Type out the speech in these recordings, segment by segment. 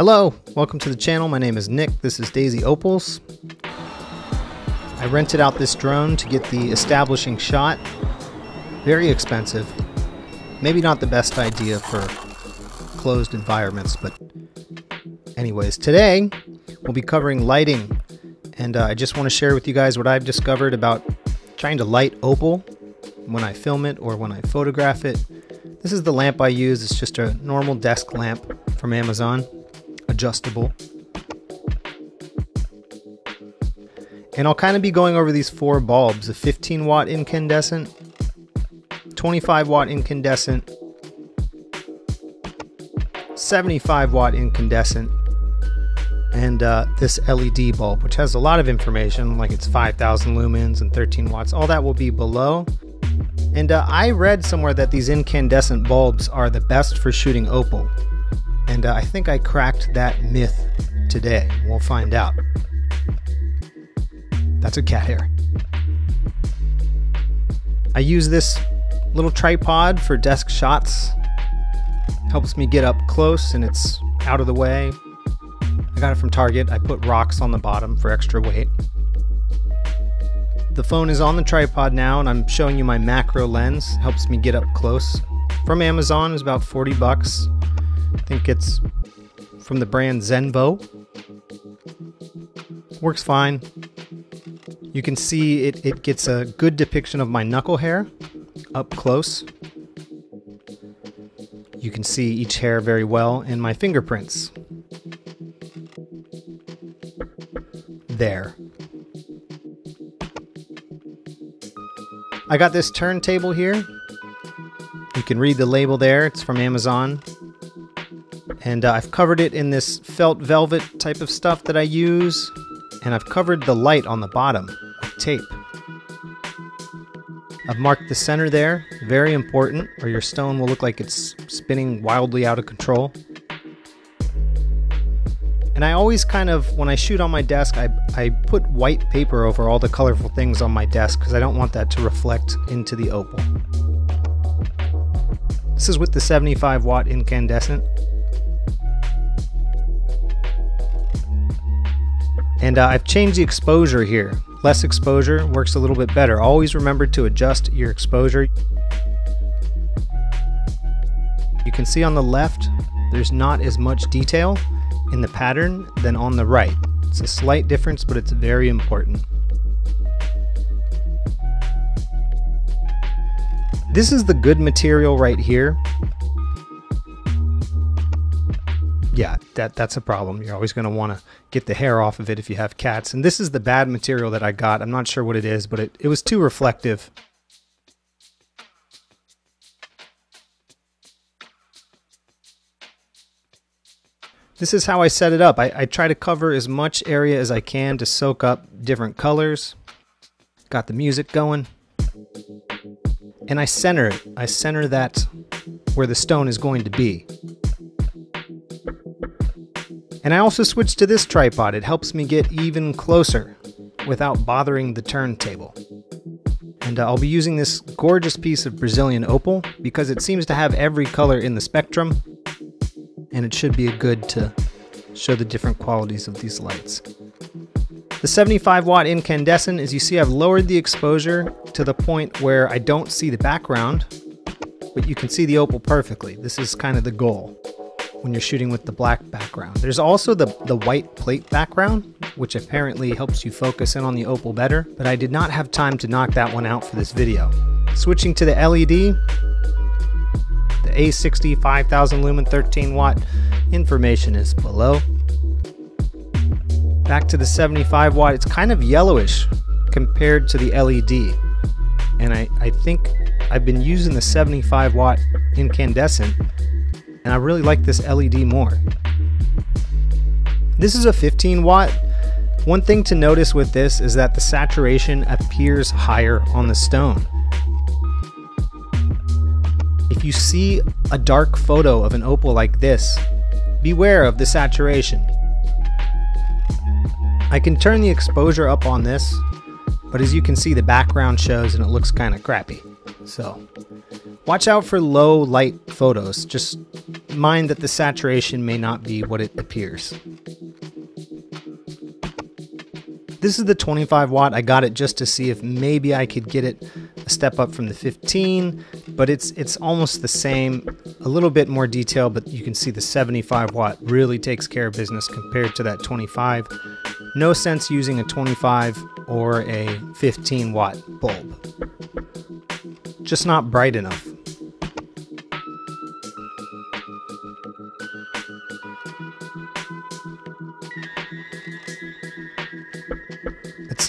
Hello, welcome to the channel. My name is Nick. This is Daisy Opals. I rented out this drone to get the establishing shot. Very expensive. Maybe not the best idea for closed environments, but anyways, today we'll be covering lighting. And uh, I just want to share with you guys what I've discovered about trying to light opal when I film it or when I photograph it. This is the lamp I use. It's just a normal desk lamp from Amazon, adjustable. And I'll kind of be going over these four bulbs a 15 watt incandescent, 25 watt incandescent, 75 watt incandescent, and uh, this LED bulb, which has a lot of information, like it's 5,000 lumens and 13 watts. All that will be below. And uh, I read somewhere that these incandescent bulbs are the best for shooting opal. And uh, I think I cracked that myth today. We'll find out. That's a cat hair. I use this little tripod for desk shots. Helps me get up close and it's out of the way. I got it from Target. I put rocks on the bottom for extra weight. The phone is on the tripod now and I'm showing you my macro lens. Helps me get up close. From Amazon is about 40 bucks. I think it's from the brand Xenvo. Works fine. You can see it, it gets a good depiction of my knuckle hair up close. You can see each hair very well and my fingerprints. There. I got this turntable here. You can read the label there, it's from Amazon. And uh, I've covered it in this felt velvet type of stuff that I use. And I've covered the light on the bottom with tape. I've marked the center there, very important, or your stone will look like it's spinning wildly out of control. And I always kind of, when I shoot on my desk, I, I put white paper over all the colorful things on my desk because I don't want that to reflect into the opal. This is with the 75 watt incandescent. And uh, I've changed the exposure here. Less exposure works a little bit better. Always remember to adjust your exposure. You can see on the left, there's not as much detail in the pattern than on the right. It's a slight difference, but it's very important. This is the good material right here. Yeah, that that's a problem. You're always going to want to get the hair off of it if you have cats. And this is the bad material that I got. I'm not sure what it is, but it, it was too reflective. This is how I set it up. I, I, try to cover as much area as I can to soak up different colors. Got the music going. And I center it. I center that where the stone is going to be. And I also switched to this tripod. It helps me get even closer without bothering the turntable. And uh, I'll be using this gorgeous piece of Brazilian opal because it seems to have every color in the spectrum and it should be a good to show the different qualities of these lights. The 75 watt incandescent, as you see, I've lowered the exposure to the point where I don't see the background, but you can see the opal perfectly. This is kind of the goal when you're shooting with the black background. There's also the, the white plate background, which apparently helps you focus in on the opal better, but I did not have time to knock that one out for this video. Switching to the LED, the A60 5000 lumen 13 watt information is below. Back to the 75 watt, it's kind of yellowish compared to the LED. And I, I think I've been using the 75 watt incandescent and I really like this LED more. This is a 15 watt. One thing to notice with this is that the saturation appears higher on the stone. If you see a dark photo of an opal like this, beware of the saturation. I can turn the exposure up on this, but as you can see the background shows and it looks kind of crappy. So watch out for low light photos. Just mind that the saturation may not be what it appears. This is the 25 watt. I got it just to see if maybe I could get it a step up from the 15, but it's it's almost the same, a little bit more detail, but you can see the 75 watt really takes care of business compared to that 25. No sense using a 25 or a 15 watt bulb. Just not bright enough.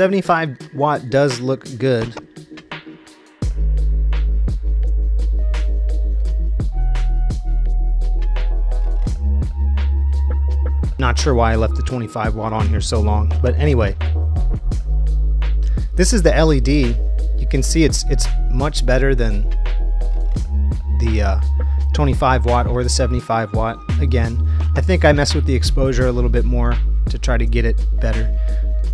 75 watt does look good. Not sure why I left the 25 watt on here so long, but anyway. This is the LED. You can see it's it's much better than the uh, 25 watt or the 75 watt. Again, I think I mess with the exposure a little bit more to try to get it better.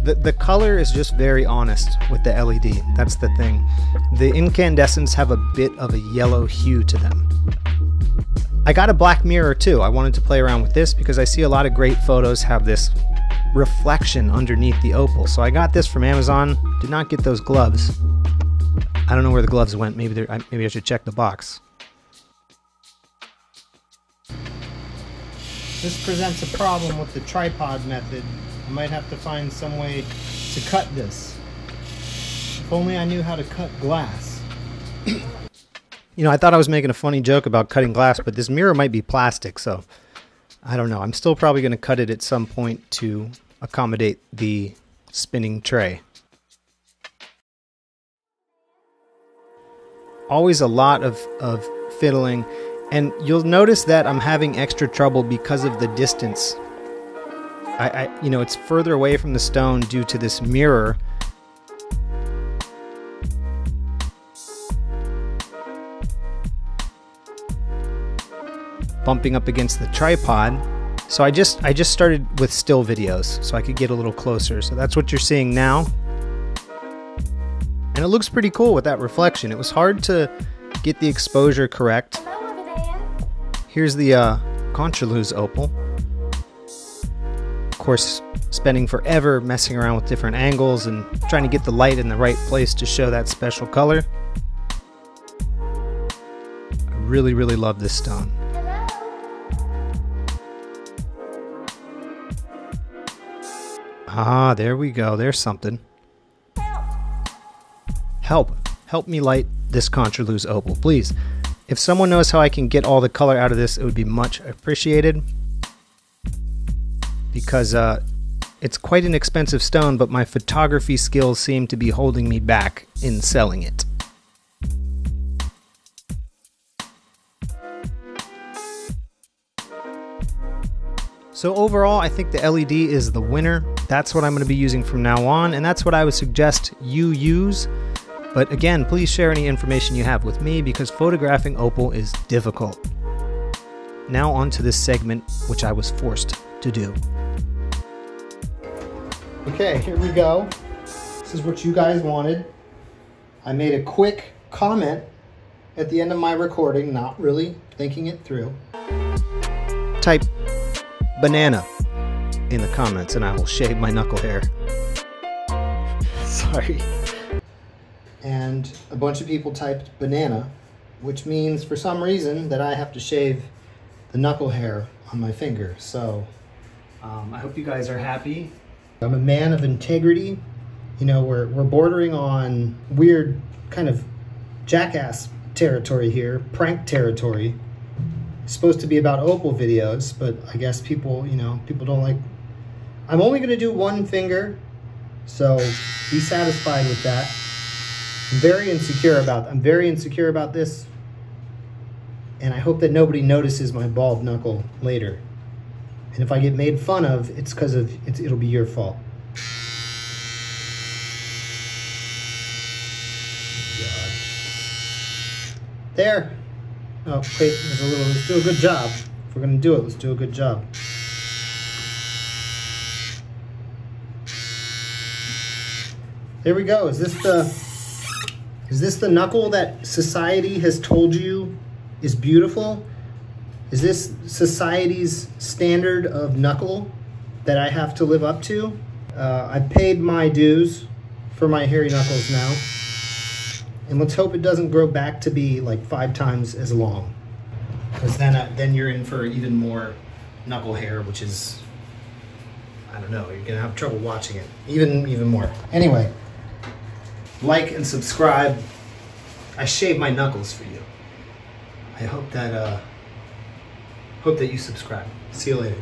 The, the color is just very honest with the LED. That's the thing. The incandescents have a bit of a yellow hue to them. I got a black mirror too. I wanted to play around with this because I see a lot of great photos have this reflection underneath the opal. So I got this from Amazon. Did not get those gloves. I don't know where the gloves went. Maybe maybe I should check the box. This presents a problem with the tripod method. I might have to find some way to cut this. If only I knew how to cut glass. you know, I thought I was making a funny joke about cutting glass, but this mirror might be plastic, so I don't know. I'm still probably going to cut it at some point to accommodate the spinning tray. Always a lot of, of fiddling, and you'll notice that I'm having extra trouble because of the distance I, I, you know, it's further away from the stone due to this mirror. Bumping up against the tripod. So I just I just started with still videos so I could get a little closer. So that's what you're seeing now. And it looks pretty cool with that reflection. It was hard to get the exposure correct. Here's the uh, Contraluz opal course, spending forever messing around with different angles and trying to get the light in the right place to show that special color. I really, really love this stone. Ah, there we go. There's something. Help. Help me light this Contraluz opal, please. If someone knows how I can get all the color out of this, it would be much appreciated because uh, it's quite an expensive stone, but my photography skills seem to be holding me back in selling it. So overall, I think the LED is the winner. That's what I'm going to be using from now on, and that's what I would suggest you use. But again, please share any information you have with me because photographing opal is difficult. Now on to this segment, which I was forced to do. Okay, here we go. This is what you guys wanted. I made a quick comment at the end of my recording, not really thinking it through. Type banana in the comments and I will shave my knuckle hair. Sorry. And a bunch of people typed banana, which means for some reason that I have to shave the knuckle hair on my finger. So um, I hope you guys are happy. I'm a man of integrity. You know, we're, we're bordering on weird kind of jackass territory here, prank territory. It's supposed to be about Opal videos, but I guess people, you know, people don't like... I'm only going to do one finger, so be satisfied with that. I'm very insecure about I'm very insecure about this, and I hope that nobody notices my bald knuckle later. And if I get made fun of, it's because of it's, it'll be your fault. There. Oh, wait, there's a little, let's do a good job. If we're gonna do it, let's do a good job. There we go. Is this the, Is this the knuckle that society has told you is beautiful? Is this society's standard of knuckle that I have to live up to? Uh, I paid my dues for my hairy knuckles now. And let's hope it doesn't grow back to be like five times as long. Because then, uh, then you're in for even more knuckle hair, which is, I don't know, you're gonna have trouble watching it. Even, even more. Anyway, like and subscribe. I shave my knuckles for you. I hope that, uh, hope that you subscribe. See you later.